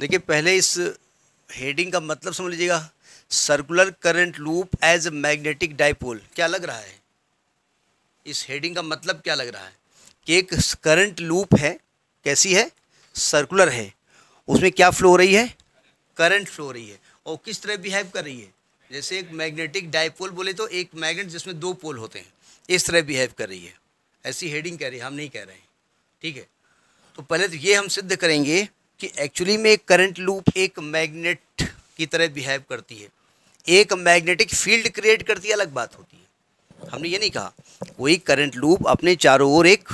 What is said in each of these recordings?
देखिए, पहले इस हेडिंग का मतलब समझ लीजिएगा circular current loop as magnetic dipole क्या लग रहा है? इस हेडिंग का मतलब क्या लग रहा है? कि एक करंट लूप है, कैसी है? सर्कुलर है। उसमें क्या फ्लो हो रही है? करंट फ्लो हो रही है। और किस तरह बिहेव कर रही है? जैसे एक मैग्नेटिक डाइपोल बोले तो एक मैग्नेट जिसमें दो पोल होते हैं, इस तरह बिहेव कर रही है। ऐसी हेडिंग कह रही है, हम नहीं कह रहे हैं। ठीक है? तो पहले तो ये हम सिद्ध करेंगे कि एक्चुअली में एक करंट लूप एक मैग्नेट की तरह बिहेव करती है। एक मैग्नेटिक फ़ील्ड क्रिएट करती है, अलग बात होती है। हमने ये नहीं कहा, कोई करंट लूप अपने चारों ओर एक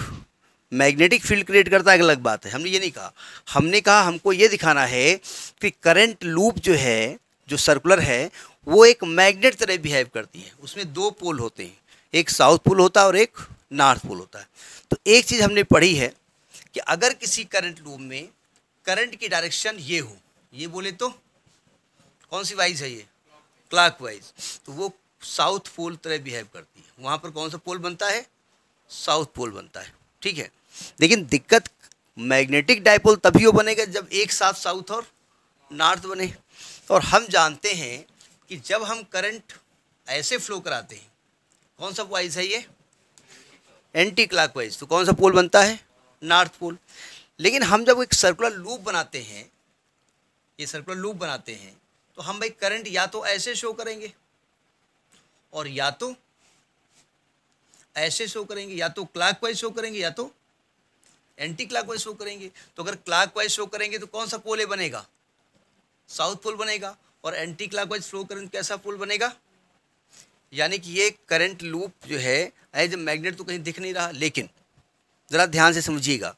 मैग्नेटिक फ़ील्ड क्रिएट करता है अलग बात है। हमने ये नहीं कहा। हमने कहा, हमको ये दिखाना है कि करंट लूप जो है, जो सर्कुलर है, वो एक मैग्नेट तरह बिहेव करती है। उसमें दो पोल होते हैं, एक साउथ पोल होता है और एक नॉर्थ पोल होता है। तो एक चीज़ हमने पढ़ी है कि अगर किसी करंट लूप में करंट की डायरेक्शन ये हो। ये बोले तो कौन सी वाइज है ये? Clock wise. तो वो साउथ पोल तरह बिहेव करती है। वहाँ पर कौन सा पोल बनता है? साउथ पोल बनता है। ठीक है? लेकिन दिक्कत मैग्नेटिक डाइपोल तभी वो बनेगा जब एक साथ साउथ और नॉर्थ बने। और हम जानते हैं कि जब हम करंट ऐसे फ्लो कराते हैं, कौन सा वाइज है ये? Anti clock wise. तो कौन सा पोल बनता है? North pole. लेकिन हम जब एक सर्कुलर लूप बनाते हैं, ये सर्कुलर लूप बनाते हैं तो हम भाई करंट या तो ऐसे शो करेंगे और या तो ऐसे शो करेंगे, या तो क्लाक वाइज शो करेंगे, या तो एंटी क्लाक वाइज शो करेंगे। तो अगर क्लाक वाइज शो करेंगे तो कौन सा पोल बनेगा? साउथ पोल बनेगा और anti clock wise flow current कैसा पोल बनेगा? यानी कि ये करंट लूप जो है एज मैग्नेट तो कहीं दिख नहीं रहा, लेकिन ज़रा ध्यान से समझिएगा।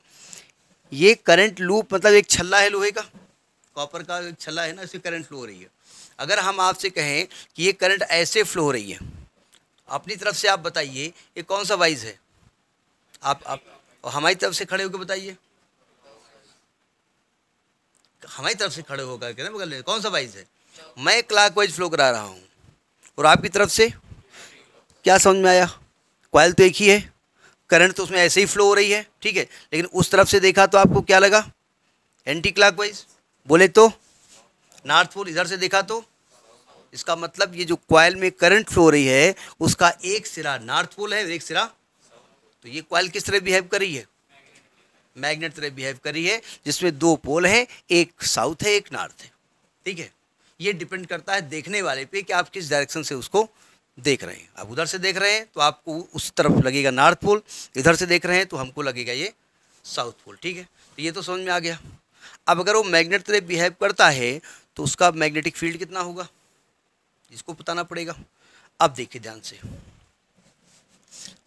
ये करंट लूप मतलब एक छल्ला है लोहे का? कॉपर का एक छल्ला है ना इसकी करंट फ्लो हो रही है। अगर हम आपसे कहें कि ये करंट ऐसे फ्लो हो रही है, अपनी तरफ़ से आप बताइए, ये कौन सा वाइज है? आप आप, हमारी तरफ़ से खड़े होकर बताइए। हमारी तरफ़ से खड़े होकर के बगल कौन सा वाइज है? मैं क्लाक वाइज फ्लो करा रहा हूँ। और आपकी तरफ़ से? क्या समझ में आया? क्वाइल तो एक ही है। करंट तो उसमें ऐसे ही फ्लो हो रही है, ठीक है? लेकिन उस तरफ़ से देखा तो आपको क्या लगा? एंटी क्लाक बोले तो? नॉर्थ पोल इधर से देखा तो? इसका मतलब ये जो क्वाइल में करंट फ्लो रही है, उसका एक सिरा नॉर्थ पोल है, एक सिरा तो ये क्वाइल किस तरह बिहेव कर रही है? मैग्नेट तरह बिहेव कर रही है, जिसमें दो पोल हैं, एक साउथ है, एक नॉर्थ है। ठीक है? ये डिपेंड करता है देखने वाले पे कि आप किस डायरेक्शन से उसको देख रहे हैं। आप उधर से देख रहे हैं तो आपको उस तरफ़ लगेगा नॉर्थ पोल, इधर से देख रहे हैं तो हमको लगेगा ये साउथ पोल, ठीक है? तो ये तो समझ में आ गया। अब अगर वो मैग्नेट तरह बिहेव करता है तो उसका मैग्नेटिक फ़ील्ड कितना होगा? इसको बताना पड़ेगा। अब देखिए ध्यान से।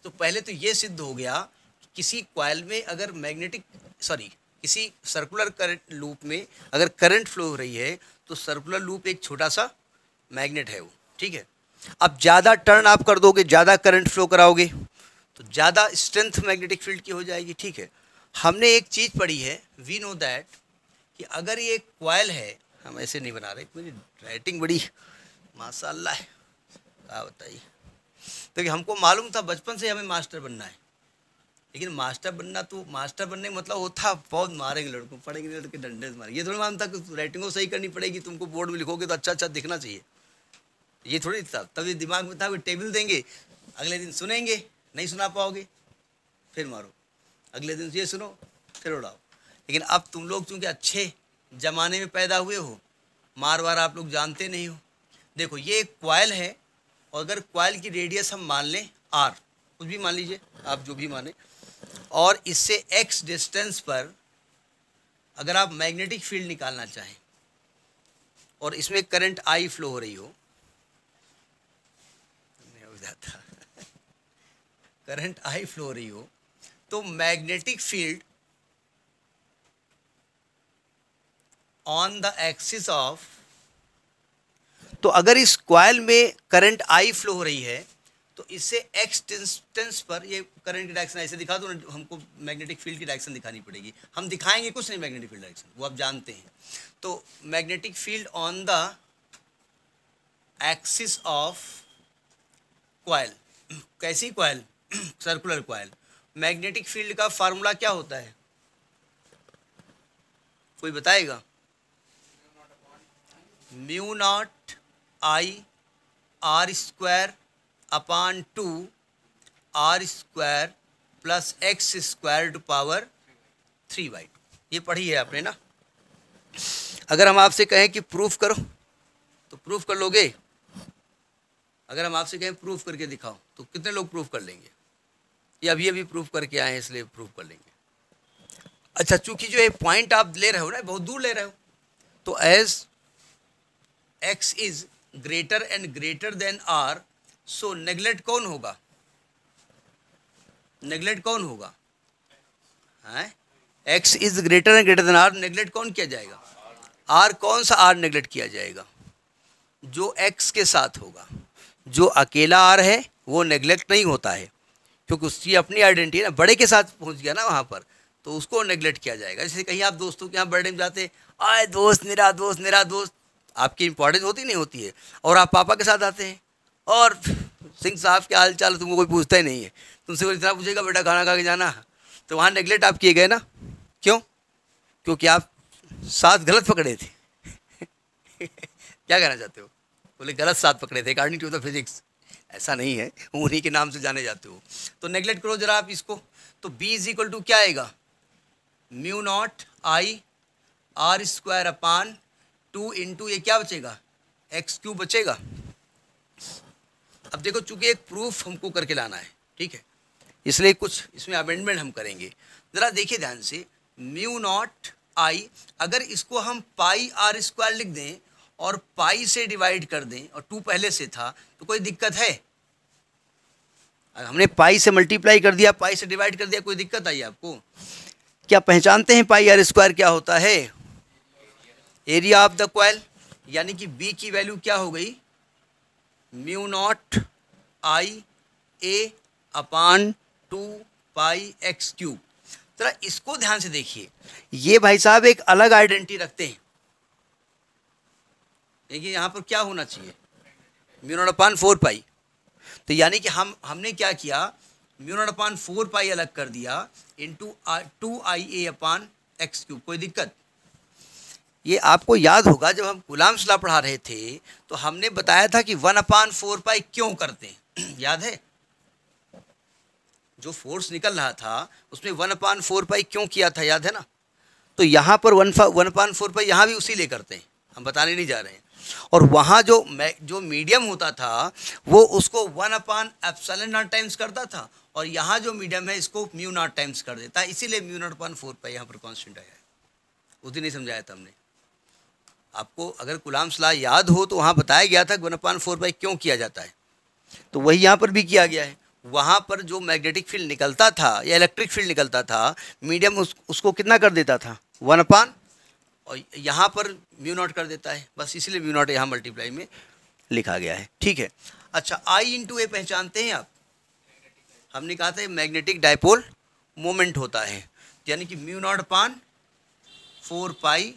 तो पहले तो ये सिद्ध हो गया कि किसी क्वाइल में अगर मैग्नेटिक सॉरी किसी सर्कुलर करंट लूप में अगर करंट फ्लो हो रही है तो सर्कुलर लूप एक छोटा सा मैग्नेट है वो, ठीक है? अब ज़्यादा टर्न आप कर दोगे, ज़्यादा करंट फ्लो कराओगे तो ज़्यादा स्ट्रेंथ मैग्नेटिक फ़ील्ड की हो जाएगी, ठीक है? हमने एक चीज़ पढ़ी है वी नो दैट कि अगर ये क्वाइल है, हम ऐसे नहीं बना रहे, मेरी राइटिंग बड़ी माशाल्लाह है। क्या बताइए? तो हमको मालूम था, बचपन से हमें मास्टर बनना है। लेकिन मास्टर बनना तो मास्टर बनने का मतलब होता बहुत मारेंगे लड़कों, पढ़ेंगे लड़के डंडे मारेंगे। ये थोड़ी मानता कि राइटिंगों सही करनी पड़ेगी, तुमको बोर्ड में लिखोगे तो अच्छा अच्छा दिखना चाहिए। ये थोड़ी था तभी दिमाग में था कि टेबल देंगे, अगले दिन सुनेंगे, नहीं सुना पाओगे, फिर मारो। अगले दिन ये सुनो, फिर उड़ाओ। लेकिन अब तुम लोग चूँकि अच्छे ज़माने में पैदा हुए हो, मार वार आप लोग जानते नहीं हो। देखो, ये एक क्वाइल है, और अगर क्वाइल की रेडियस हम मान लें आर, कुछ भी मान लीजिए, आप जो भी माने। और इससे एक्स डिस्टेंस पर अगर आप मैग्नेटिक फ़ील्ड निकालना चाहें, और इसमें करंट आई फ्लो हो रही हो जाता करंट आई फ्लो रही हो तो magnetic field on the axis of तो अगर इस क्वाइल में करंट आई फ्लो हो रही है तो इससे एक्स डिस्टेंस पर, ये करंट डायरेक्शन ऐसे दिखा दो हमको मैग्नेटिक फ़ील्ड की डायरेक्शन दिखानी पड़ेगी। हम दिखाएँगे कुछ नहीं मैग्नेटिक फ़ील्ड डायरेक्शन वो आप जानते हैं। तो magnetic field on the axis of coil कैसी coil circular coil magnetic field का फार्मूला क्या होता है? कोई बताएगा? Mu naught I R square upon two R square plus X square to power three by ये पढ़ी है आपने ना? अगर हम आपसे कहें कि प्रूफ करो तो प्रूफ कर लोगे? अगर हम आपसे कहें प्रूफ करके दिखाओ तो कितने लोग प्रूफ कर लेंगे? ये अभी अभी प्रूफ करके आए हैं, इसलिए प्रूफ कर लेंगे। अच्छा चूँकि जो ये पॉइंट आप ले रहे हो ना, बहुत दूर ले रहे हो तो as X is greater and greater than R so neglect कौन होगा? नेग्लेक्ट कौन होगा? है? X is greater and greater than R neglect कौन किया जाएगा? आर कौन सा आर नेग्लेक्ट किया जाएगा? जो एक्स के साथ होगा। जो अकेला आर है, वो नेग्लेक्ट नहीं होता है। क्योंकि उसकी अपनी आइडेंटिटी ना, बड़े के साथ पहुँच गया ना वहाँ पर तो उसको नेग्लेक्ट किया जाएगा। जैसे कहीं आप दोस्तों के यहाँ बर्थडे में जाते आए दोस्त मेरा दोस्त मेरा दोस्त। आपकी इंपॉर्टेंस होती नहीं होती है। और आप पापा के साथ आते हैं, और सिंह साहब के हाल चाल तुमको कोई पूछता ही नहीं है। तुमसे कोई इतना पूछेगा, बेटा खाना खा के जाना। तो वहाँ नेग्लेक्ट आप किए गए ना। क्यों? क्योंकि आप साथ गलत पकड़े थे। क्या कहना चाहते हो? बोले, गलत साथ पकड़े थे अकॉर्डिंग टू द फिजिक्स ऐसा नहीं है, उन्हीं के नाम से जाने जाते हो। तो नेग्लेक्ट करो जरा आप इसको। तो बी इज़ इक्वल टू क्या आएगा? Mu naught I R square upon two into ये क्या बचेगा? एक्स क्यू बचेगा। अब देखो, चूँकि एक प्रूफ हमको करके लाना है, ठीक है? इसलिए कुछ इसमें अमेंडमेंट हम करेंगे। ज़रा देखिए ध्यान से म्यू नॉट आई अगर इसको हम पाई आर स्क्वायर लिख दें और पाई से डिवाइड कर दें, और टू पहले से था तो कोई दिक्कत है? हमने पाई से मल्टीप्लाई कर दिया, पाई से डिवाइड कर दिया, कोई दिक्कत आई आपको? क्या पहचानते हैं पाई आर स्क्वायर क्या होता है? एरिया ऑफ़ द क्वाइल यानी कि बी की वैल्यू क्या हो गई? Mu naught I A upon two pi X cube जरा इसको ध्यान से देखिए। ये भाई साहब एक अलग आइडेंटिटी रखते हैं। देखिए, यहाँ पर क्या होना चाहिए? Mu naught upon four pi. तो यानी कि हम, हमने क्या किया? म्यूनोट अपान फोर पाई अलग कर दिया into two I A upon X cube कोई दिक्कत? ये आपको याद होगा, जब हम गुलाम सलाह पढ़ा रहे थे तो हमने बताया था कि वन अपान फोर पाई क्यों करते हैं? याद है? जो फोर्स निकल रहा था, उसमें वन अपान फोर पाई क्यों किया था? याद है ना? तो यहाँ पर one one upon four pi यहाँ भी उसी लिए करते हैं। हम बताने नहीं जा रहे हैं। और वहाँ जो जो मीडियम होता था वो उसको one upon epsilon naught times करता था और यहाँ जो मीडियम है इसको म्यू नॉट टाइम्स कर देता है। इसीलिए mu naught upon four pi यहाँ पर कॉन्स्टेंट आया है। उसी नहीं समझाया था हमने। आपको अगर गुलाम सलाह याद हो तो वहाँ बताया गया था वन अपान फोर पाई क्यों किया जाता है। तो वही यहाँ पर भी किया गया है। वहाँ पर जो मैग्नेटिक फ़ील्ड निकलता था या इलेक्ट्रिक फ़ील्ड निकलता था मीडियम उस, उसको कितना कर देता था? वन अपान और यहाँ पर म्यू नॉट कर देता है। बस इसलिए म्यू नॉट यहाँ मल्टीप्लाई में लिखा गया है। ठीक है? अच्छा आई इंटू ए पहचानते हैं आप? हमने कहा था मैग्नेटिक डायपोल मोमेंट होता है। यानी कि mu naught upon four pi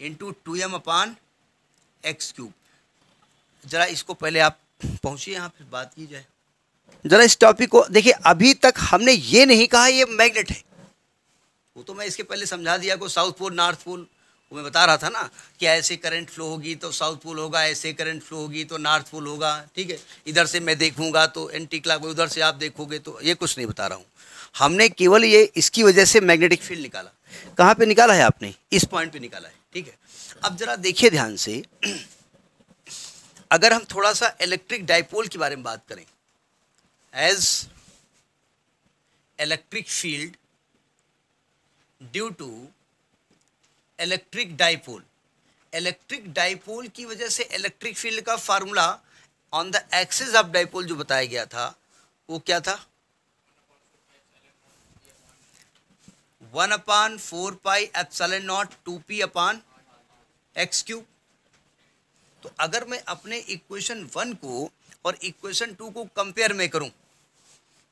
into two M upon X cube ज़रा इसको पहले आप पहुँचिए, यहाँ फिर बात की जाए। ज़रा इस टॉपिक को देखिए, अभी तक हमने ये नहीं कहा ये मैग्नेट है। वो तो मैं इसके पहले समझा दिया को साउथ पोल नॉर्थ पोल वो मैं बता रहा था ना कि ऐसे करंट फ्लो होगी तो साउथ पोल होगा, ऐसे करंट फ्लो होगी तो नॉर्थ पोल होगा, ठीक है? इधर से मैं देखूँगा तो एंटी क्लाक उधर से आप देखोगे तो ये कुछ नहीं बता रहा हूँ। हमने केवल ये इसकी वजह से मैग्नेटिक फ़ील्ड निकाला। कहाँ पे निकाला है आपने? इस पॉइंट पे निकाला है, ठीक है? अब ज़रा देखिए ध्यान से। अगर हम थोड़ा सा इलेक्ट्रिक डाइपोल के बारे में बात करें as electric field due to electric dipole electric dipole की वजह से इलेक्ट्रिक फ़ील्ड का formula on the axis of dipole जो बताया गया था, वो क्या था? One upon four pi epsilon naught two P upon X cube. तो अगर मैं अपने इक्वेशन वन को और इक्वेशन टू को कंपेयर में करूँ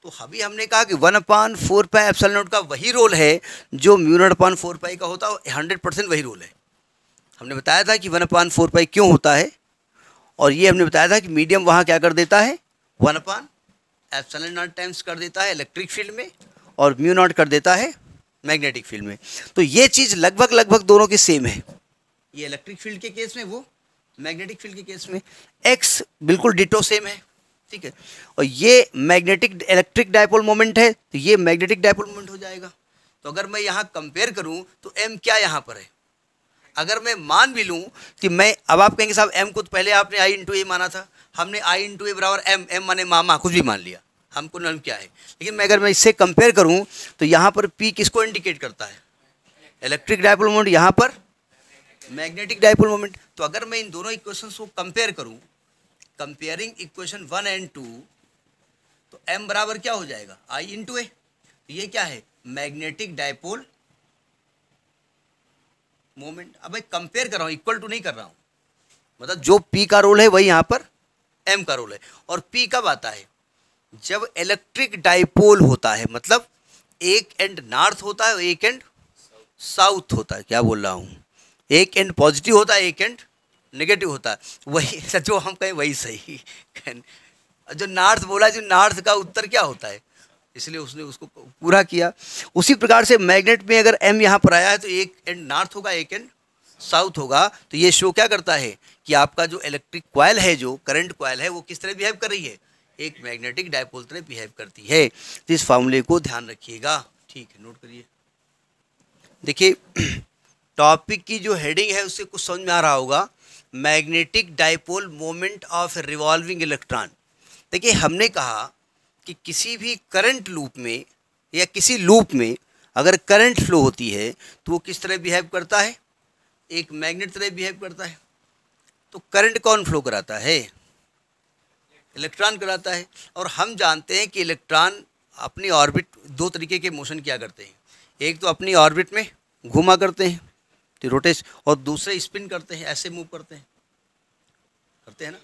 तो अभी हमने कहा कि one upon four pi epsilon naught का वही रोल है जो म्यूनट अपान फोर पाई का होता है हंड्रेड परसेंट वही रोल है। हमने बताया था कि वन अपान फोर पाई क्यों होता है और ये हमने बताया था कि मीडियम वहाँ क्या कर देता है? One upon epsilon naught times कर देता है इलेक्ट्रिक फ़ील्ड में और म्यू नॉट कर देता है मैग्नेटिक फ़ील्ड में। तो ये चीज़ लगभग लगभग दोनों की सेम है। ये इलेक्ट्रिक फ़ील्ड के केस में, वो मैग्नेटिक फ़ील्ड के केस में, एक्स बिल्कुल डिटो सेम है। ठीक है। और ये मैग्नेटिक इलेक्ट्रिक डायपोल मोमेंट है तो ये मैग्नेटिक डायपोल मोमेंट हो जाएगा। तो अगर मैं यहाँ कंपेयर करूँ तो एम क्या यहाँ पर है? अगर मैं मान भी लूँ कि मैं, अब आप कहेंगे साहब एम को तो पहले आपने आई इंटू ए माना था। हमने आई इंटू ए बराबर एम एम माने मामा, कुछ भी मान लिया। हमको नम क्या है? लेकिन मैं अगर मैं इससे कंपेयर करूँ तो यहाँ पर पी किसको इंडिकेट करता है? इलेक्ट्रिक डायपोल मोमेंट यहाँ पर मैग्नेटिक डायपोल मोमेंट तो अगर मैं इन दोनों इक्वेशंस को कंपेयर करूँ comparing equation one and two तो एम बराबर क्या हो जाएगा? आई इन टू ए ये क्या है? मैग्नेटिक डायपोल मोमेंट अब मैं कंपेयर कर रहा हूँ इक्वल टू नहीं कर रहा हूँ। मतलब जो पी का रोल है, वही यहाँ पर एम का रोल है। और पी कब आता है? जब इलेक्ट्रिक डायपोल होता है मतलब एक एंड नॉर्थ होता है एक एंड साउथ होता है। क्या बोल रहा हूँ? एक एंड पॉजिटिव होता है, एक एंड नेगेटिव होता है। वही, जो हम कहें वही सही। जो नॉर्थ बोला, जो नॉर्थ का उत्तर क्या होता है? इसलिए उसने उसको पूरा किया। उसी प्रकार से मैग्नेट में अगर एम यहाँ पर आया है तो एक एंड नॉर्थ होगा, एक एंड साउथ होगा। तो ये शो क्या करता है कि आपका जो इलेक्ट्रिक क्वाइल है, जो करंट क्वाइल है, वो किस तरह बिहेव कर रही है? एक मैग्नेटिक डायपोल तरह बिहेव करती है। तो इस फॉर्मूले को ध्यान रखिएगा। ठीक है नोट करिए। देखिए टॉपिक की जो हेडिंग है, उससे कुछ समझ में आ रहा होगा। Magnetic dipole moment of revolving electron. देखिए, हमने कहा कि किसी भी करंट लूप में या किसी लूप में अगर करंट फ्लो होती है तो वो किस तरह बिहेव करता है? एक मैग्नेट तरह बिहेव करता है। तो करंट कौन फ्लो कराता है? इलेक्ट्रॉन कराता है। और हम जानते हैं कि इलेक्ट्रॉन अपनी ऑर्बिट, दो तरीके के मोशन क्या करते हैं। एक तो अपनी ऑर्बिट में घुमा करते हैं। तो रोटेश और दूसरे स्पिन करते हैं ऐसे मूव करते हैं। करते हैं ना?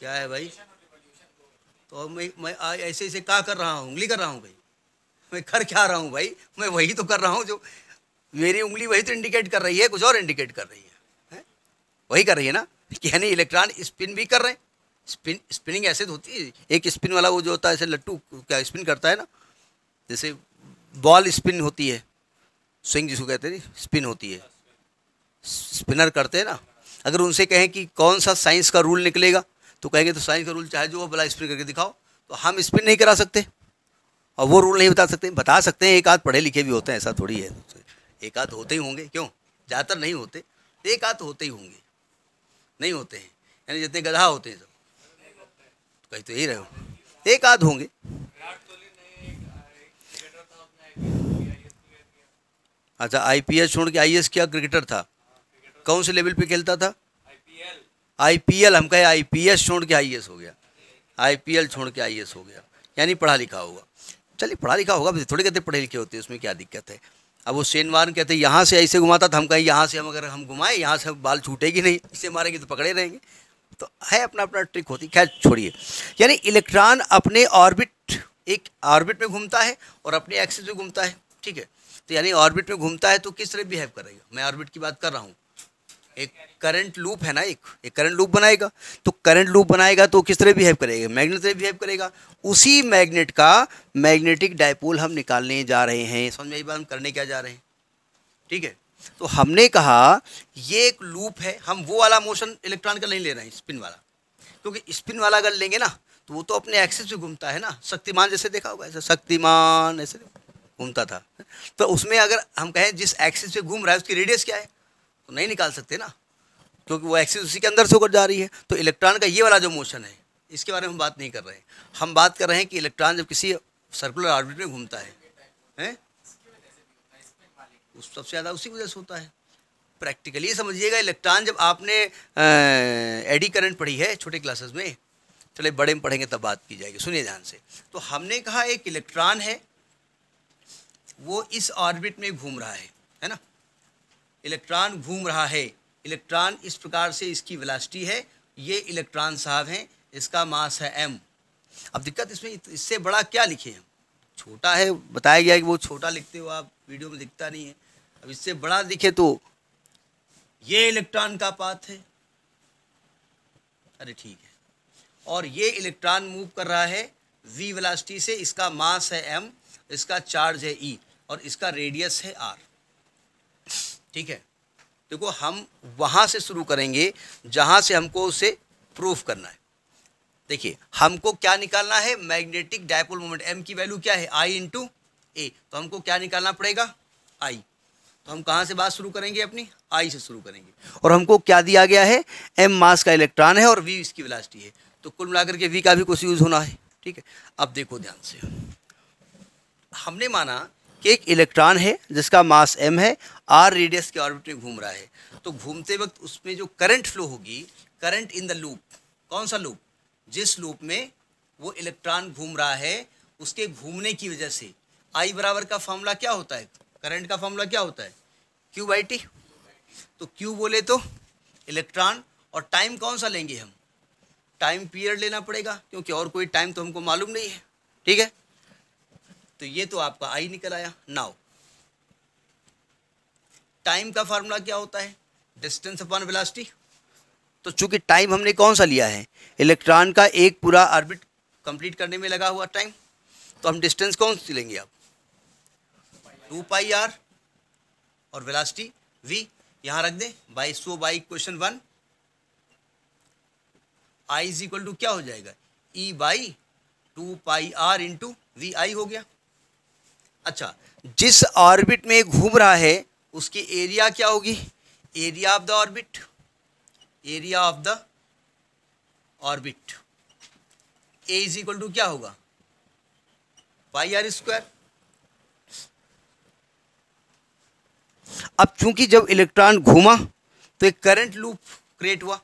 क्या है भाई? तो मैं मैं ऐसे ऐसे क्या कर रहा हूँ? उंगली कर रहा हूँ भाई। मैं कर क्या रहा हूँ भाई? मैं वही तो कर रहा हूँ जो मेरी उंगली वही तो इंडिकेट कर रही है कुछ और इंडिकेट कर रही है, है? वही कर रही है ना? यानी इलेक्ट्रॉन स्पिन भी कर रहे हैं। स्पिन स्पिनिंग ऐसे तो होती है। एक स्पिन वाला वो जो होता है ऐसे लट्टू क्या स्पिन करता है ना? जैसे बॉल स्पिन होती है। स्विंग जिसको कहते हैं, स्पिन होती है। स्पिनर करते हैं ना। अगर उनसे कहें कि कौन सा साइंस का रूल निकलेगा तो कहेंगे तो साइंस का रूल चाहे जो वो भला स्पिन करके दिखाओ। तो हम स्पिन नहीं करा सकते। और वो रूल नहीं बता सकते। बता सकते हैं, एक आध पढ़े लिखे भी होते हैं, ऐसा थोड़ी है। एक आध होते ही होंगे। क्यों? ज़्यादातर नहीं होते। एक आध होते ही होंगे। नहीं होते हैं। यानी जितने गधा होते हैं सब। कहीं तो यही रहे हो। एक आध होंगे। अच्छा आईपीएस छोड़ के आईएएस क्या क्रिकेटर था? कौन से लेवल पे खेलता था? आईपीएल हम कहे आईपीएस छोड़ के आईएएस हो गया। आईपीएल छोड़ के आईएएस हो गया। यानी पढ़ा लिखा होगा। चलिए पढ़ा लिखा होगा थोड़ी कहते पढ़े लिखे होते हैं उसमें क्या दिक्कत है? अब वो सेनवार कहते यहाँ से ऐसे घुमाता था। हम कहें यहाँ से हम अगर हम घुमाएँ यहाँ से बाल छूटेगी नहीं इसे मारेंगे तो पकड़े रहेंगे। तो है अपना अपना ट्रिक होती खैर छोड़िए। यानी इलेक्ट्रॉन अपने ऑर्बिट एक ऑर्बिट में घूमता है और अपने एक्सिस में घूमता है ठीक है? तो यानी ऑर्बिट में घूमता है तो किस तरह बिहेव करेगा? मैं ऑर्बिट की बात कर रहा हूँ। एक करंट लूप है ना एक? एक करंट लूप बनाएगा। तो करंट लूप बनाएगा तो किस तरह बिहेव करेगा? मैग्नेट तरह बिहेव करेगा। उसी मैग्नेट का मैग्नेटिक डायपोल हम निकालने जा रहे हैं। समझ में बात? हम करने क्या जा रहे हैं? ठीक है? तो हमने कहा, ये एक लूप है। हम वो वाला मोशन इलेक्ट्रॉन का नहीं ले रहे हैं स्पिन वाला। क्योंकि स्पिन वाला अगर लेंगे ना तो वो तो अपने एक्सिस पे घूमता है ना। शक्तिमान जैसे देखा होगा, ऐसे शक्तिमान, ऐसे घूमता था। तो उसमें अगर हम कहें जिस एक्सिस पे घूम रहा है, उसकी रेडियस क्या है? तो नहीं निकाल सकते ना। क्योंकि वो एक्सिस उसी के अंदर से होकर जा रही है। तो इलेक्ट्रॉन का ये वाला जो मोशन है, इसके बारे में हम बात नहीं कर रहे हैं। हम बात कर रहे हैं कि इलेक्ट्रॉन जब किसी सर्कुलर ऑर्बिट में घूमता है, हैं? उस सबसे ज़्यादा उसी वजह से होता है। प्रैक्टिकली समझिएगा इलेक्ट्रॉन जब आपने एडी करंट पढ़ी है छोटे क्लासेस में चले बड़े में पढ़ेंगे तब बात की जाएगी। सुनिए ध्यान से। तो हमने कहा एक इलेक्ट्रॉन है वो इस ऑर्बिट में घूम रहा है है ना? इलेक्ट्रॉन घूम रहा है। इलेक्ट्रॉन इस प्रकार से इसकी वेलासिटी है। ये इलेक्ट्रॉन साहब हैं इसका मास है एम अब दिक्कत इसमें इससे बड़ा क्या लिखे हैं छोटा है बताया गया कि वो छोटा लिखते हो आप वीडियो में दिखता नहीं है। अब इससे बड़ा दिखे तो ये इलेक्ट्रॉन का पाथ है। अरे ठीक है। और ये इलेक्ट्रॉन मूव कर रहा है वी वेलासिटी से इसका मास है एम इसका चार्ज है ई e, और इसका रेडियस है आर ठीक है? देखो, हम वहाँ से शुरू करेंगे, जहाँ से हमको उसे प्रूफ करना है। देखिए, हमको क्या निकालना है? मैग्नेटिक डायपोल मोमेंट एम की वैल्यू क्या है? आई इंटू ए तो हमको क्या निकालना पड़ेगा? आई तो हम कहाँ से बात शुरू करेंगे अपनी? आई से शुरू करेंगे। और हमको क्या दिया गया है? एम मास का इलेक्ट्रॉन है और वी इसकी वेलासिटी है। तो कुल मिलाकर के वी का भी कुछ यूज़ होना है। ठीक है? अब देखो ध्यान से। हमने माना कि एक इलेक्ट्रॉन है, जिसका मास एम है आर रेडियस के ऑर्बिट में घूम रहा है। तो घूमते वक्त उसमें जो करंट फ्लो होगी करंट इन द लूप कौन सा लूप जिस लूप में वो इलेक्ट्रॉन घूम रहा है, उसके घूमने की वजह से। आई बराबर का फॉर्मूला क्या होता है? करंट का फॉर्मूला क्या होता है? क्यू बाई टी तो क्यू बोले तो इलेक्ट्रॉन और टाइम कौन सा लेंगे हम? टाइम पीरियड लेना पड़ेगा, क्योंकि और कोई टाइम तो हमको मालूम नहीं है। ठीक है? तो ये तो आपका आई निकल आया। नाउ टाइम का फार्मूला क्या होता है? डिस्टेंस अपॉन वेलोसिटी तो चूँकि टाइम हमने कौन सा लिया है? इलेक्ट्रॉन का एक पूरा ऑर्बिट कंप्लीट करने में लगा हुआ टाइम तो हम डिस्टेंस कौन सी लेंगे आप टू पाई आर और वेलासिटी वी यहाँ रख दें। By so by question one I is equal to क्या हो जाएगा? E by two pi R into V I हो गया। अच्छा जिस ऑर्बिट में घूम रहा है, उसकी एरिया क्या होगी? Area of the orbit. Area of the orbit. A is equal to क्या होगा? पाई आर स्क्वायर अब चूँकि जब इलेक्ट्रॉन घूमा तो एक करंट लूप क्रिएट हुआ।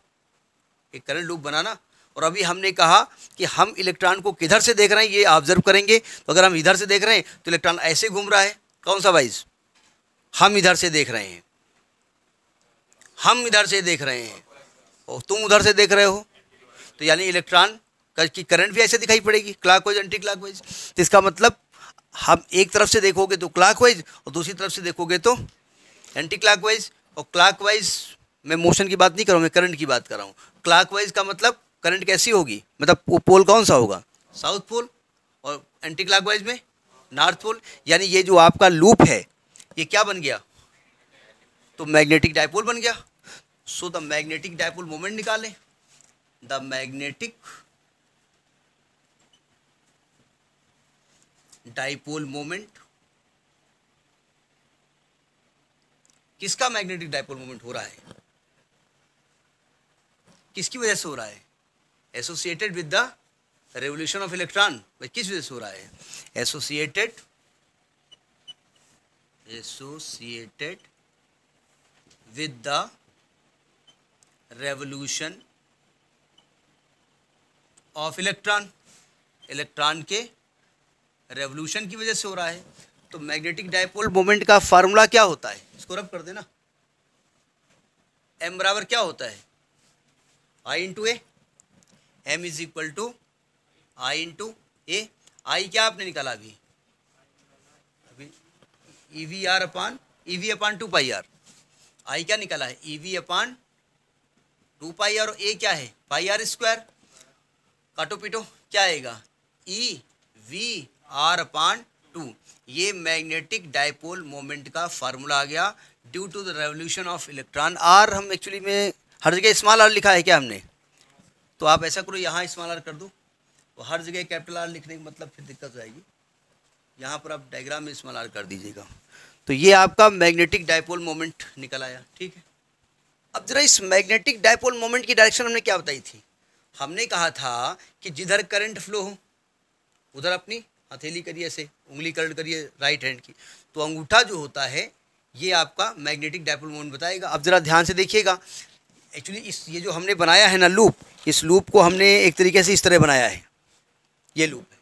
एक करंट लूप बनाना। और अभी हमने कहा कि हम इलेक्ट्रॉन को किधर से देख रहे हैं, ये ऑब्ज़र्व करेंगे। तो अगर हम इधर से देख रहे हैं तो इलेक्ट्रॉन ऐसे घूम रहा है। कौन सा वाइज हम इधर से देख रहे हैं। हम इधर से देख रहे हैं। और तुम उधर से देख रहे हो? तो यानी इलेक्ट्रॉन की करंट भी ऐसे दिखाई पड़ेगी clockwise anti clock wise तो इसका मतलब हम एक तरफ़ से देखोगे तो क्लाक वाइज और दूसरी तरफ़ से देखोगे तो एंटी क्लाक वाइज और क्लाक वाइज मैं मोशन की बात नहीं कर रहा हूँ, मैं करंट की बात कर रहा हूँ। क्लाक वाइज का मतलब करंट कैसी होगी? मतलब वो पोल कौन सा होगा? साउथ पोल और एंटी क्लाक में? नॉर्थ पोल यानी ये जो आपका लूप है, ये क्या बन गया? तो मैग्नेटिक डायपोल बन गया। So the magnetic dipole moment निकालें। द मैग्नेटिक डायपोल मोमेंट किसका मैग्नेटिक डायपोल मोमेंट हो रहा है? किसकी वजह से हो रहा है? Associated with the revolution of electron भाई, किस वजह से हो रहा है? Associated associated with the revolution of electron electron के रेवोल्यूशन की वजह से हो रहा है। तो मैग्नेटिक डायपोल मोमेंट का फार्मूला क्या होता है? इसको रब कर देना। एम बराबर क्या होता है? I into A M is equal to I into A I क्या आपने निकाला अभी? अभी E V R upon E V upon two pi R I क्या निकाला है? E V upon two pi R A क्या है? पाई आर स्क्वायर काटो पीटो, क्या आएगा? E V R upon two ये मैग्नेटिक डायपोल मोमेंट का फार्मूला आ गया due to the revolution of electron R हम एक्चुअली में हर जगह स्मॉल आर लिखा है क्या हमने? तो आप ऐसा करो, यहाँ स्मॉल आर कर दो। तो हर जगह कैपिटल आर लिखने का मतलब फिर दिक्कत हो जाएगी। यहाँ पर आप डायग्राम में स्मॉल आर कर दीजिएगा। तो ये आपका मैग्नेटिक डायपोल मोमेंट निकल आया, ठीक है? अब जरा इस मैग्नेटिक डायपोल मोमेंट की डायरेक्शन हमने क्या बताई थी? हमने कहा था कि जिधर करंट फ्लो हो, उधर अपनी हथेली करिए ऐसे उंगली करंट करिए राइट हैंड की। तो अंगूठा जो होता है, ये आपका मैग्नेटिक डायपोल मोमेंट बताएगा। अब ज़रा ध्यान से देखिएगा एक्चुअली इस, ये जो हमने बनाया है ना लूप इस लूप को हमने एक तरीके से इस तरह बनाया है। ये लूप है।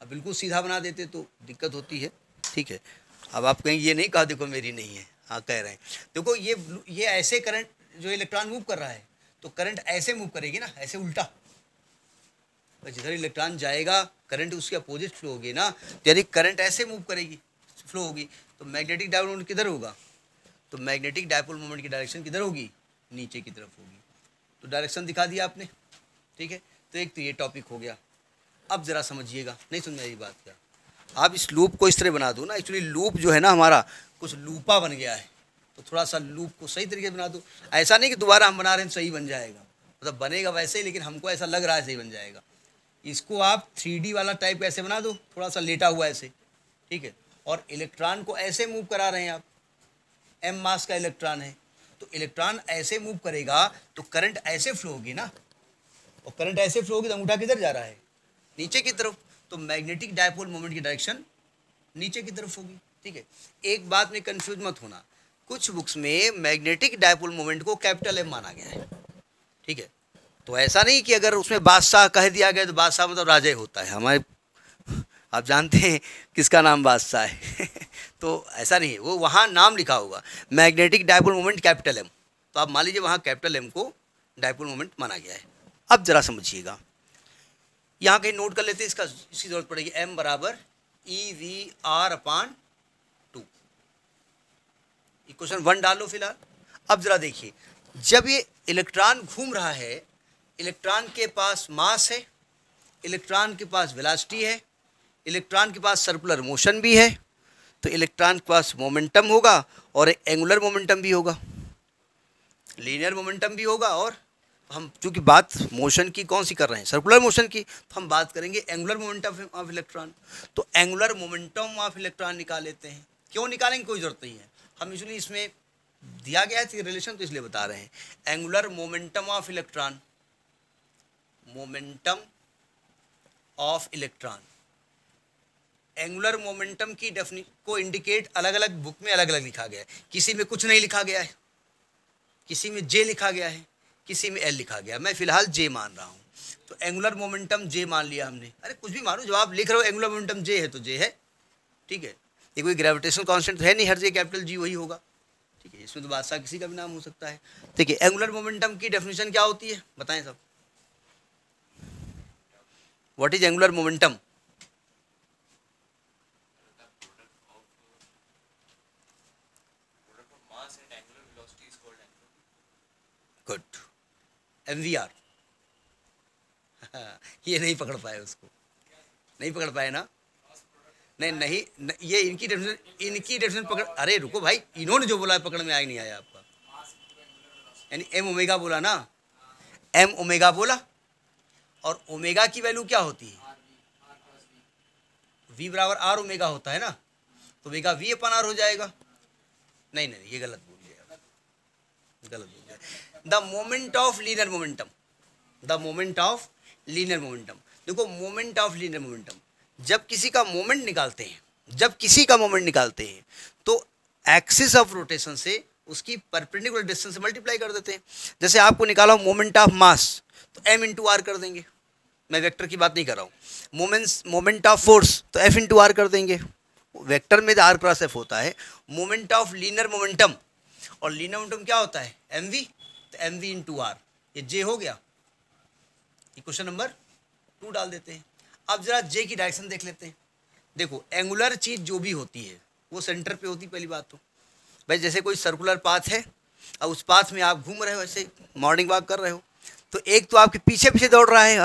अब बिल्कुल सीधा बना देते तो दिक्कत होती है। ठीक है। अब आप कहीं ये नहीं कहा, देखो मेरी नहीं है। हाँ कह रहे हैं। देखो, ये ये ऐसे करंट जो इलेक्ट्रॉन मूव कर रहा है तो करंट ऐसे मूव करेगी ना, ऐसे उल्टा। तो जिधर इलेक्ट्रॉन जाएगा करंट उसके अपोजिट फ्लो होगी ना तो यदि करंट ऐसे मूव करेगी फ्लो होगी तो मैग्नेटिक डायपोल मोमेंट किधर होगा? तो मैग्नेटिक डायपोल मोमेंट की डायरेक्शन किधर होगी? नीचे की तरफ़ होगी। तो डायरेक्शन दिखा दिया आपने, ठीक है? तो एक तो ये टॉपिक हो गया। अब ज़रा समझिएगा, नहीं समझ आई बात क्या? आप इस लूप को इस तरह बना दो ना एक्चुअली लूप जो है ना हमारा कुछ लूपा बन गया है। तो थोड़ा सा लूप को सही तरीके से बना दो। ऐसा नहीं कि दोबारा हम बना रहे हैं तो सही बन जाएगा। मतलब बनेगा वैसे ही, लेकिन हमको ऐसा लग रहा है सही बन जाएगा। इसको आप थ्री वाला टाइप ऐसे बना दो? थोड़ा सा लेटा हुआ ऐसे, ठीक है? और इलेक्ट्रॉन को ऐसे मूव करा रहे हैं आप। एम मास का इलेक्ट्रॉन है। तो इलेक्ट्रॉन ऐसे मूव करेगा तो करंट ऐसे फ्लो होगी ना। और करंट ऐसे फ्लो होगी तो अंगूठा किधर जा रहा है? नीचे की तरफ़। तो मैग्नेटिक डायपोल मोमेंट की डायरेक्शन नीचे की तरफ़ होगी, ठीक है? एक बात में कंफ्यूज मत होना। कुछ बुक्स में मैग्नेटिक डायपोल मोमेंट को कैपिटल एम माना गया है, ठीक है? तो ऐसा नहीं कि अगर उसमें बादशाह कह दिया गया तो बादशाह मतलब राजा होता है। हमारे आप जानते हैं किसका नाम बादशाह है? तो ऐसा नहीं है, वो वहाँ नाम लिखा होगा। Magnetic dipole moment capital M तो आप मान लीजिए वहाँ कैपिटल एम को डायपोल मोमेंट माना गया है। अब जरा समझिएगा। यहाँ कहीं नोट कर लेते हैं, इसका, इसकी ज़रूरत पड़ेगी। एम बराबर E V R upon two. Question one डालो फ़िलहाल। अब जरा देखिए, जब ये इलेक्ट्रॉन घूम रहा है, इलेक्ट्रॉन के पास मास है, इलेक्ट्रॉन के पास वेलासिटी है, इलेक्ट्रॉन के पास सर्कुलर मोशन भी है तो इलेक्ट्रॉन के पास मोमेंटम होगा और एंगुलर मोमेंटम भी होगा। लीनियर मोमेंटम भी होगा और हम चूँकि बात मोशन की कौन सी कर रहे हैं? सर्कुलर मोशन की तो हम बात करेंगे एंगुलर मोमेंटम ऑफ़ इलेक्ट्रॉन तो एंगुलर मोमेंटम ऑफ़ इलेक्ट्रॉन निकाल लेते हैं। क्यों निकालेंगे? कोई ज़रूरत नहीं है। हम इसलिए इसमें दिया गया है रिलेशन तो इसलिए बता रहे हैं। Angular momentum of electron momentum of electron angular momentum की को इंडिकेट अलग अलग बुक में अलग अलग लिखा गया है। किसी में कुछ नहीं लिखा गया है। किसी में जे लिखा गया है। किसी में एल लिखा गया मैं फ़िलहाल जे मान रहा हूँ। तो एंगुलर मोमेंटम जे मान लिया हमने। अरे कुछ भी मानो जब आप लिख रहे हो एंगुलर मोमेंटम जे है तो जे है। ठीक है? ये कोई ग्रेविटेशनल कांस्टेंट है नहीं, हर जगह कैपिटल जी वही होगा। ठीक है? इसमें तो बादशाह किसी का भी नाम हो सकता है। ठीक है एंगुलर मोमेंटम की डेफिनेशन क्या होती है? बताएँ सब। What is angular momentum M V R ये नहीं पकड़ पाए उसको। नहीं पकड़ पाए ना? नहीं नहीं न, ये इनकी डेफिनेशन इनकी डेफिनेशन पकड़ अरे रुको भाई इन्होंने जो बोला है पकड़ में आया नहीं आया आपका? यानी एम ओमेगा बोला ना? एम ओमेगा बोला? और ओमेगा की वैल्यू क्या होती है? वी बराबर आर ओमेगा होता है ना? तो ओमेगा वी अपन आर हो जाएगा। नहीं नहीं ये गलत बोल गया गलत बोल गया the moment of linear momentum, the moment of linear momentum. देखो, मोमेंट ऑफ़ लीनर मोमेंटम, जब किसी का मोमेंट निकालते हैं, जब किसी का मोमेंट निकालते हैं तो एक्सिस ऑफ़ रोटेशन से उसकी परपेंडिकुलर डिस्टेंस से मल्टीप्लाई कर देते हैं। जैसे आपको निकाला मोमेंट ऑफ़ मास तो एम इंटू आर कर देंगे। मैं वेक्टर की बात नहीं कर रहा हूँ। मोमेंट्स मोमेंट ऑफ़ फोर्स तो एफ़ इंटू आर कर देंगे। वेक्टर में आर क्रॉस एफ़ होता है। मोमेंट ऑफ़ लीनर मोमेंटम, और लीनर मोमेंटम क्या होता है? एम वी तो M V into R ये जे हो गया। ये क्वेश्चन नंबर टू डाल देते हैं। अब जरा जे की डायरेक्शन देख लेते हैं। देखो एंगुलर चीज़ जो भी होती है, वो सेंटर पे होती पहली बात तो। भाई, जैसे कोई सर्कुलर पाथ है और उस पाथ में आप घूम रहे हो, ऐसे मॉर्निंग वॉक कर रहे हो तो एक तो आपके पीछे पीछे दौड़ रहा है।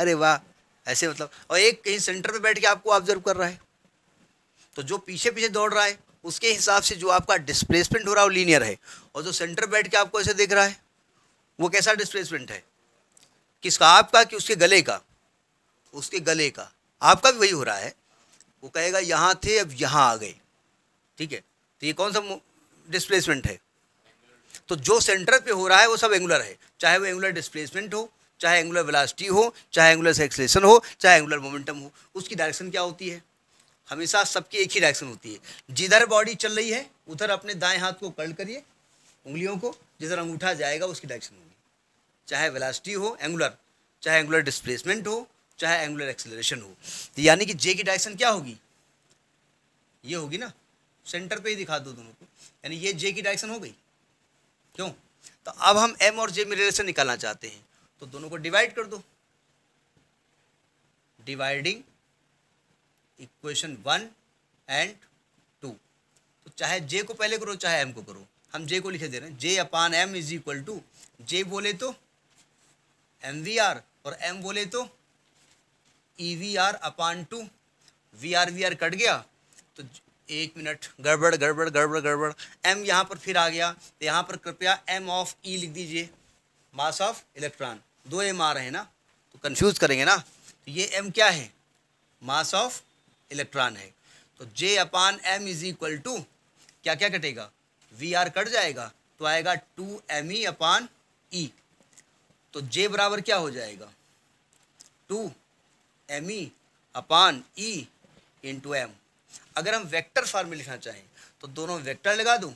अरे वाह, ऐसे मतलब। और एक कहीं सेंटर पे बैठ के आपको ऑब्ज़र्व कर रहा है। तो जो पीछे पीछे दौड़ रहा है, उसके हिसाब से जो आपका डिस्प्लेसमेंट हो रहा है, वो लीनियर है। और जो सेंटर बैठ के आपको ऐसे देख रहा है, वो कैसा डिस्प्लेसमेंट है? किसका? आपका कि उसके गले का? उसके गले का। आपका भी वही हो रहा है। वो कहेगा, यहाँ थे, अब यहाँ आ गए। ठीक है? तो ये कौन सा डिस्प्लेसमेंट है? तो जो सेंटर पे हो रहा है, वो सब एंगुलर है। चाहे वो एंगुलर डिस्प्लेसमेंट हो, चाहे एंगुलर वेलासिटी हो, चाहे एंगुलर एक्सलेशन हो, चाहे एंगुलर मोमेंटम हो, उसकी डायरेक्शन क्या होती है? हमेशा सबकी एक ही डायरेक्शन होती है। जिधर बॉडी चल रही है, उधर अपने दाएँ हाथ को कर्ल करिए, उंगलियों को, जिधर अंगूठा जाएगा, उसकी डायरेक्शन होगी। चाहे वेलासिटी हो एंगुलर चाहे एंगुलर डिस्प्लेसमेंट हो, चाहे एंगुलर एक्सेलरेशन हो। तो यानी कि जे की डायरेक्शन क्या होगी? ये होगी ना सेंटर पे ही दिखा दो दोनों को। यानी ये जे की डायरेक्शन हो गई। क्यों? तो अब हम एम और जे में रिलेशन निकालना चाहते हैं। तो दोनों को डिवाइड कर दो। Dividing equation one and two. तो चाहे जे को पहले करो, चाहे एम को करो। हम जे को लिखे दे रहे हैं। J upon M is equal to J बोले तो एम वी आर और एम बोले तो E V R upon two V R V R cut गया। तो एक मिनट, गड़बड़ गड़बड़ गड़बड़ गड़बड़। एम यहाँ पर फिर आ गया। तो यहाँ पर कृपया एम ऑफ़ ई लिख दीजिए। मास ऑफ़ इलेक्ट्रॉन दो एम आ रहे हैं ना तो कंफ्यूज करेंगे ना। तो ये एम क्या है? मास ऑफ़ इलेक्ट्रॉन है। तो J upon M is equal to क्या क्या कटेगा? वी आर कट जाएगा तो आएगा टू एम ई अपान ई तो जे बराबर क्या हो जाएगा? Two M E upon E into M अगर हम वेक्टर फॉर्म में लिखना चाहें तो दोनों वेक्टर लगा दूँ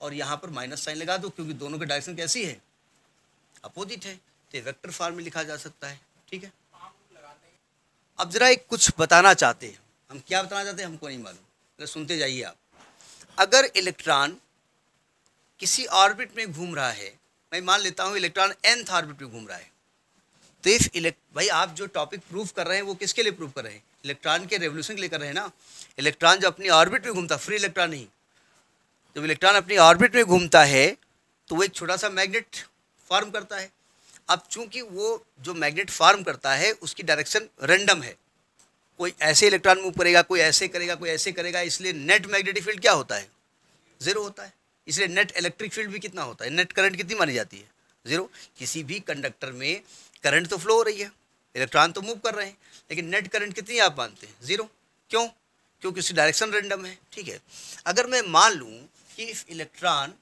और यहाँ पर माइनस साइन लगा दूँ, क्योंकि दोनों की डायरेक्शन कैसी है? अपोजिट है तो वेक्टर फॉर्म में लिखा जा सकता है, ठीक है? अब जरा एक कुछ बताना चाहते हैं। हम क्या बताना चाहते हैं हमको नहीं मालूम। अगर सुनते जाइए आप। अगर इलेक्ट्रॉन किसी ऑर्बिट में घूम रहा है, मैं मान लेता हूँ इलेक्ट्रॉन एंथ ऑर्बिट में घूम रहा है तो इफ़ इलेक्ट भाई आप जो टॉपिक प्रूव कर रहे हैं, वो किसके लिए प्रूव कर रहे हैं? इलेक्ट्रॉन के रेवोल्यूशन के लिए कर रहे हैं ना? इलेक्ट्रॉन जो अपनी ऑर्बिट में घूमता फ्री इलेक्ट्रॉन नहीं। जब इलेक्ट्रॉन अपनी ऑर्बिट में घूमता है तो वो एक छोटा सा मैग्नेट फॉर्म करता है। अब चूँकि वो जो मैग्नेट फॉर्म करता है, उसकी डायरेक्शन रेंडम है। कोई ऐसे इलेक्ट्रॉन मूव करेगा, कोई ऐसे करेगा, कोई ऐसे करेगा, इसलिए नेट मैग्नेटिक फ़ील्ड क्या होता है? ज़ीरो होता है। इसलिए नेट इलेक्ट्रिक फ़ील्ड भी कितना होता है? नेट करंट कितनी मानी जाती है? ज़ीरो किसी भी कंडक्टर में करंट तो फ्लो हो रही है। इलेक्ट्रॉन तो मूव कर रहे हैं। लेकिन नेट करंट कितनी आप मानते हैं? ज़ीरो क्यों? क्योंकि उसकी डायरेक्शन रेंडम है। ठीक है। अगर मैं मान लूँ कि if electron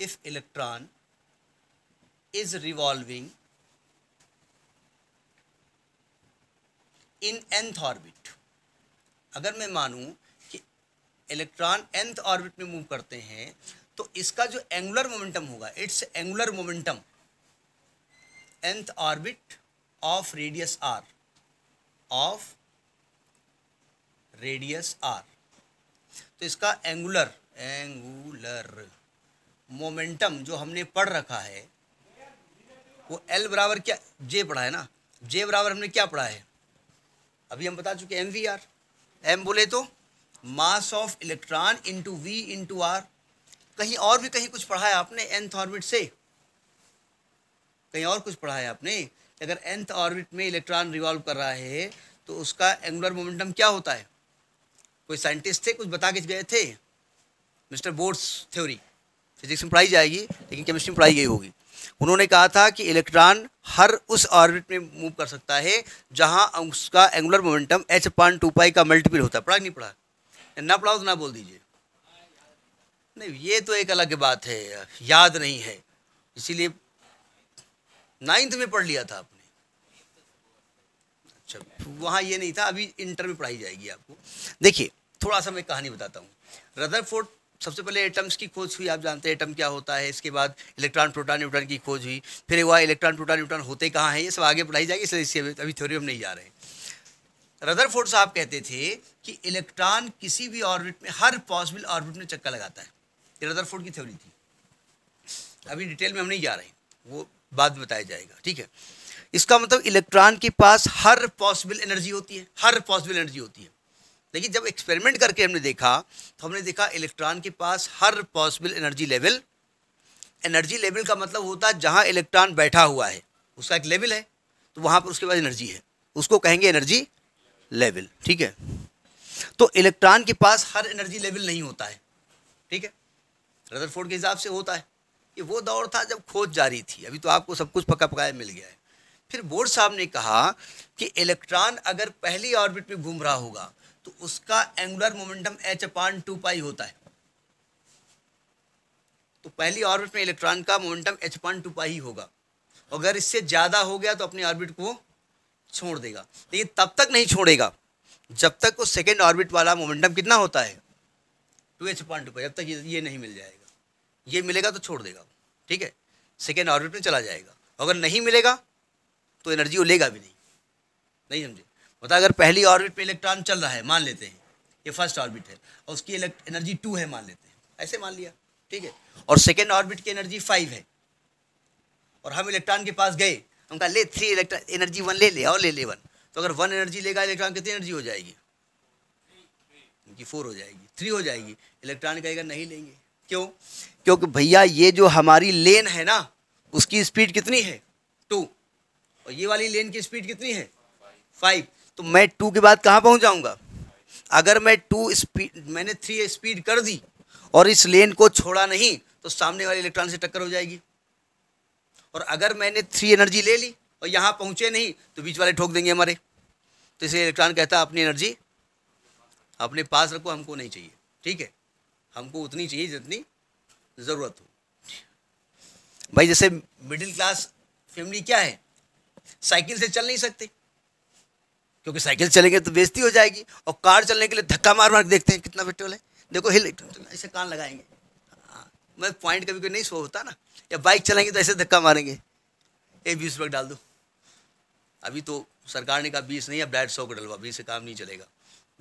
if electron is revolving in nth orbit अगर मैं मानूं कि इलेक्ट्रॉन एंथ ऑर्बिट में मूव करते हैं तो इसका जो एंगुलर मोमेंटम होगा it's angular momentum nth orbit of radius r of radius r. तो इसका एंगुलर एंगुलर मोमेंटम जो हमने पढ़ रखा है, वो एल बराबर क्या जे पढ़ा है ना? जे बराबर हमने क्या पढ़ा है? अभी हम बता चुके एम वी आर एम बोले तो mass of electron into V into R कहीं और भी कहीं कुछ पढ़ा है आपने एंथ ऑर्बिट से? कहीं और कुछ पढ़ा है आपने? अगर एंथ ऑर्बिट में इलेक्ट्रॉन रिवॉल्व कर रहा है तो उसका एंगुलर मोमेंटम क्या होता है? कोई साइंटिस्ट थे? कुछ बता के गए थे? मिस्टर बोर्ड्स थ्योरी फिजिक्स में पढ़ाई जाएगी, लेकिन केमिस्ट्री में पढ़ाई गई होगी। उन्होंने कहा था कि इलेक्ट्रॉन हर उस ऑर्बिट में मूव कर सकता है, जहाँ उसका angular momentum H upon two pi का मल्टीपल होता है। पढ़ा नहीं पढ़ा? ना पढ़ाओ तो ना बोल दीजिए। नहीं, ये तो एक अलग बात है, याद नहीं है। इसीलिए नाइन्थ में पढ़ लिया था आपने। अच्छा वहाँ ये नहीं था, अभी इंटर में पढ़ाई जाएगी आपको। देखिए, थोड़ा सा मैं कहानी बताता हूँ। रदरफोर्ड सबसे पहले एटम्स की खोज हुई, आप जानते हैं एटम क्या होता है, इसके बाद इलेक्ट्रॉन, प्रोटॉन न्यूट्रॉन की खोज हुई, फिर हुआ इलेक्ट्रॉन, प्रोटॉन न्यूट्रॉन होते कहाँ हैं, ये सब आगे पढ़ाई जाएगी, इसलिए इससे अभी थ्योरी हम नहीं जा रहे रदरफोर्ड साहब कहते थे कि इलेक्ट्रॉन किसी भी ऑर्बिट में, हर पॉसिबल ऑर्बिट में चक्का लगाता है। ये रदरफोर्ड की थ्योरी थी। अभी डिटेल में हम नहीं जा रहे वो बाद में बताया जाएगा, ठीक है? इसका मतलब इलेक्ट्रॉन के पास हर पॉसिबल एनर्जी होती है, हर पॉसिबल एनर्जी होती है। लेकिन जब एक्सपेरिमेंट करके हमने देखा तो हमने देखा इलेक्ट्रॉन के पास हर possible energy level energy level का मतलब होता है जहाँ इलेक्ट्रॉन बैठा हुआ है। उसका एक लेवल है तो वहाँ पर उसके पास एनर्जी है। उसको कहेंगे एनर्जी लेवल ठीक है? तो इलेक्ट्रॉन के पास हर एनर्जी लेवल नहीं होता है, ठीक है? रदरफोर्ड के हिसाब से होता है ये वो दौर था जब खोज जारी थी। अभी तो आपको सब कुछ पका पकाया मिल गया है। फिर बोर्ड साहब ने कहा कि इलेक्ट्रॉन अगर पहली ऑर्बिट में घूम रहा होगा तो उसका angular momentum H upon two pi होता है। तो पहली ऑर्बिट में इलेक्ट्रॉन का momentum H upon two pi होगा। अगर इससे ज़्यादा हो गया तो अपनी ऑर्बिट को छोड़ देगा। लेकिन तब तक नहीं छोड़ेगा, जब तक वो सेकेंड ऑर्बिट वाला मोमेंटम कितना होता है? टू एच अपान टू जब तक ये नहीं मिल जाएगा। ये मिलेगा तो छोड़ देगा। ठीक है? सेकेंड ऑर्बिट में चला जाएगा। अगर नहीं मिलेगा तो एनर्जी वो लेगा भी नहीं। नहीं समझे? बता, अगर पहली ऑर्बिट में इलेक्ट्रॉन चल रहा है, मान लेते हैं, ये फ़र्स्ट ऑर्बिट है, और उसकी एनर्जी टू है, मान लेते हैं। ऐसे मान लिया, ठीक है? और सेकेंड ऑर्बिट की एनर्जी फाइव है। और हम इलेक्ट्रॉन के पास गए, हम कहा, ले थ्री इलेक्ट्रॉन एनर्जी वन ले ले, और ले ले वन तो अगर वन एनर्जी लेगा इलेक्ट्रॉन कितनी एनर्जी हो जाएगी? उनकी फोर हो जाएगी थ्री हो जाएगी। इलेक्ट्रॉन कहेगा, नहीं लेंगे। क्यों? क्योंकि भैया, ये जो हमारी लेन है ना, उसकी स्पीड कितनी है? टू और ये वाली लेन की स्पीड कितनी है? फाइव तो मैं टू के बाद कहाँ पहुँच जाऊँगा अगर मैं टू स्पीड मैंने थ्री स्पीड कर दी और इस लेन को छोड़ा नहीं तो सामने वाले इलेक्ट्रॉन से टक्कर हो जाएगी। और अगर मैंने थ्री एनर्जी ले ली और यहाँ पहुँचे नहीं तो बीच वाले ठोक देंगे हमारे। तो इसलिए इलेक्ट्रॉन कहता अपनी एनर्जी अपने पास रखो, हमको नहीं चाहिए। ठीक है? हमको उतनी चाहिए जितनी ज़रूरत हो। भाई जैसे मिडिल क्लास फैमिली क्या है? साइकिल से चल नहीं सकते। क्योंकि साइकिल चलेंगे तो बेजती हो जाएगी और कार चलने के लिए धक्का मार मार देखते हैं कितना पेट्रोल है। देखो हिल ऐसे कान लगाएँगे। हाँ मैं पॉइंट कभी कभी नहीं सो होता ना। या बाइक चलाएँगे तो ऐसे धक्का मारेंगे। ए बीस रुपये डाल दो। अभी तो सरकार ने कहा बीस नहीं, अब डायरेक्ट सौ को डलवा बीस से काम नहीं चलेगा।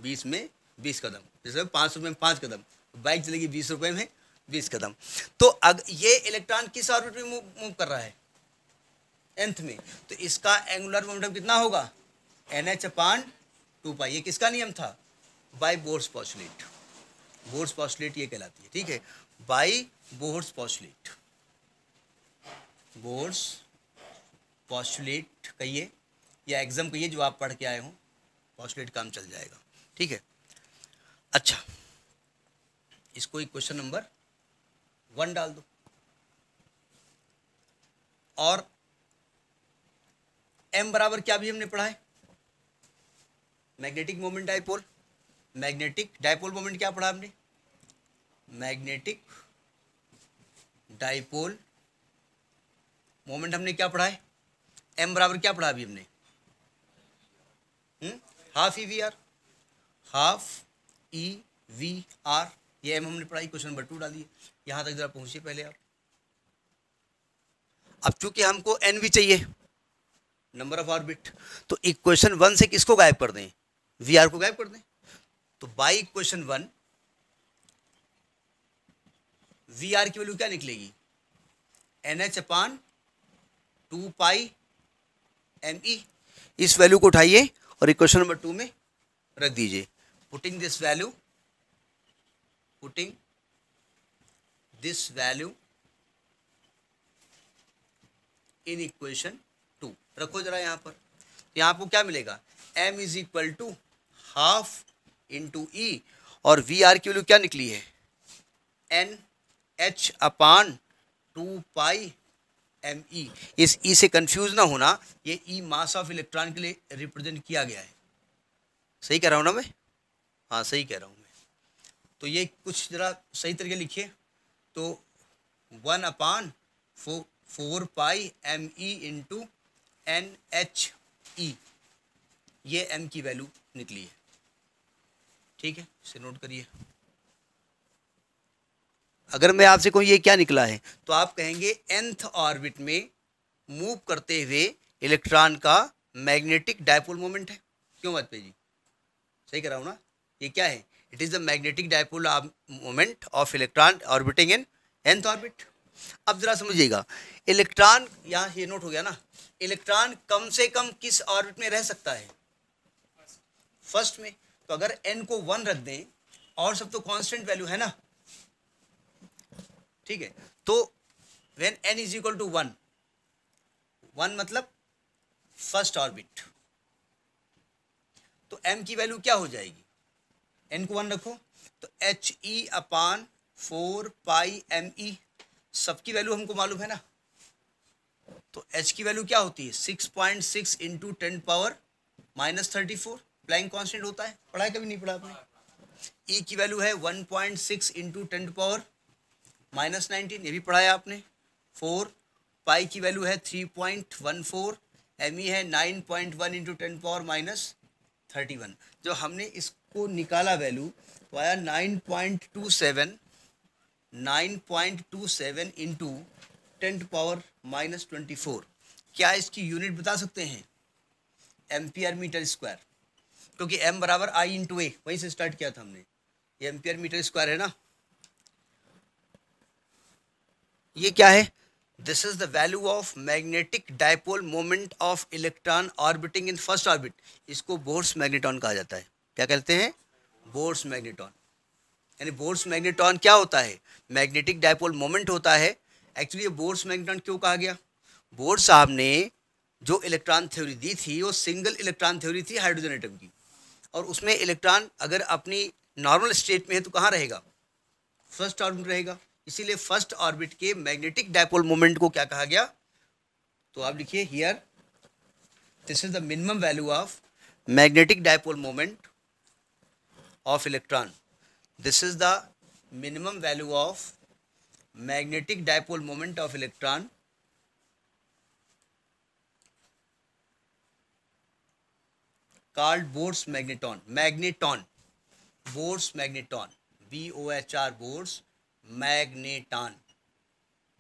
बीस में बीस कदम। जैसे पाँच रुपये में पाँच कदम। बाइक चलेगी बीस रुपये में बीस कदम। तो अग ये इलेक्ट्रॉन किस ऑर्बिट में मूव मूव कर रहा है? एंथ में। तो इसका एंगुलर मोमेंटम कितना होगा? N H upon two pi, ये किसका नियम था? By Bohr's postulate. Bohr's postulate ये कहलाती है, ठीक है? By Bohr's postulate. Bohr's postulate कहिए, या एग्ज़ाम कहिए जो आप पढ़ के आए हो, पॉस्टुलेट काम चल जाएगा, ठीक है? अच्छा इसको एक क्वेश्चन नंबर वन डाल दो। और एम बराबर क्या भी हमने पढ़ा है? Magnetic moment dipole magnetic dipole moment क्या पढ़ा हमने? मैग्नेटिक डायपोल मोमेंट हमने क्या पढ़ा है? एम बराबर क्या पढ़ा अभी हमने? Half E V R half E V R ये एम हमने पढ़ाई क्वेश्चन नंबर टू डालिए यहाँ तक जरा पहुंचिए पहले आप। अब चूँकि हमको एन भी चाहिए नंबर ऑफ़ ऑर्बिट तो इक्वेशन वन से किसको गायब कर दें? वी आर को गायब कर दें। तो by equation one V R की वैल्यू क्या निकलेगी? N H upon two pi M E इस वैल्यू को उठाइए और इक्वेशन नंबर टू में रख दीजिए। Putting this value putting this value in equation two रखो जरा यहाँ पर। यहाँ आपको क्या मिलेगा? M is equal to half into E और वी आर की वैल्यू क्या निकली है? N H upon two pi M E इस ई e से कंफ्यूज ना होना, ये ई मास ऑफ़ इलेक्ट्रॉन के लिए रिप्रेजेंट किया गया है। सही कह रहा हूँ ना मैं? हाँ सही कह रहा हूँ मैं। तो ये कुछ ज़रा सही तरीके लिखिए। तो वन अपान फो four pi M E into N H E ये एम की वैल्यू निकली है। ठीक है? इसे नोट करिए। अगर मैं आपसे कहूँ, ये क्या निकला है? तो आप कहेंगे एंथ ऑर्बिट में मूव करते हुए इलेक्ट्रॉन का मैग्नेटिक डायपोल मोमेंट है। क्यों बात पे जी? सही हूँ ना? ये क्या है? It is the magnetic dipole moment of electron orbiting in nth orbit अब जरा समझिएगा इलेक्ट्रॉन यहाँ ये नोट हो गया ना। इलेक्ट्रॉन कम से कम किस ऑर्बिट में रह सकता है? फ़र्स्ट में। तो अगर एन को वन रख दें, और सब तो कांस्टेंट वैल्यू है ना? ठीक है? तो when N is equal to one one मतलब फ़र्स्ट ऑर्बिट तो एम की वैल्यू क्या हो जाएगी? एन को वन रखो तो H E upon four pi M E सबकी वैल्यू हमको मालूम है ना? तो एच की वैल्यू क्या होती है? Six point six into ten power minus thirty four Planck constant होता है। पढ़ा कभी नहीं पढ़ा आपने? ई e की वैल्यू है one point six into ten power minus nineteen ये भी पढ़ाया आपने। फोर पाई की वैल्यू है three point one four M E है nine point one into ten power minus thirty one जो हमने इसको निकाला वैल्यू तो आया nine point two seven nine point two seven into ten power minus twenty four क्या इसकी यूनिट बता सकते हैं? एम्पियर मीटर स्क्वायर क्योंकि एम बराबर आई इंटू ए वहीं से स्टार्ट किया था हमने। ये एम्पियर मीटर स्क्वायर है ना? ये क्या है? This is the value of magnetic dipole moment of electron orbiting in first orbit इसको बोर्स मैग्नेटॉन कहा जाता है। क्या कहते हैं? बोर्स मैग्नेटॉन यानी बोर्स मैग्नेटॉन क्या होता है? मैग्नेटिक डायपोल मोमेंट होता है। एक्चुअली ये बोर्स मैग्नेटॉन क्यों कहा गया? बोर्स साहब ने जो इलेक्ट्रॉन थ्योरी दी थी, वो सिंगल इलेक्ट्रॉन थ्योरी थी हाइड्रोजन एटम की। और उसमें इलेक्ट्रॉन अगर अपनी नॉर्मल स्टेट में है तो कहाँ रहेगा? फ़र्स्ट ऑर्बिट रहेगा। इसीलिए फ़र्स्ट ऑर्बिट के मैग्नेटिक डायपोल मोमेंट को क्या कहा गया? तो आप लिखिए here this is the minimum value of magnetic dipole moment of electron this is the minimum value of magnetic dipole moment of electron called Bohr's magneton. Magneton. Bohr's magneton. B O H R, Bohr's magneton.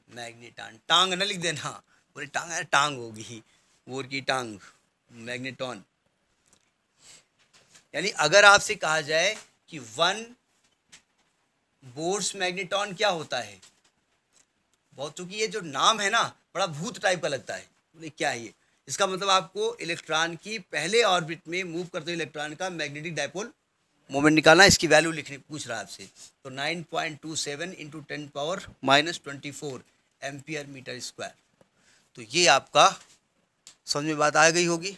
Magneton टांग ना लिख देना बोले, टांग है, टांग होगी bore की टांग मैग्नेटॉन यानी अगर आपसे कहा जाए कि वन बोर्स मैग्नेटॉन क्या होता है बहुत चूँकि ये जो नाम है ना, बड़ा भूत टाइप का लगता है बोले, क्या है ये इसका मतलब आपको इलेक्ट्रॉन की पहले ऑर्बिट में मूव करते हुए इलेक्ट्रॉन का मैग्नेटिक डायपोल मोमेंट निकालना इसकी वैल्यू लिखने पूछ रहा है आपसे। तो nine point two seven into ten power minus twenty four ampere metre square तो ये आपका समझ में बात आ गई होगी।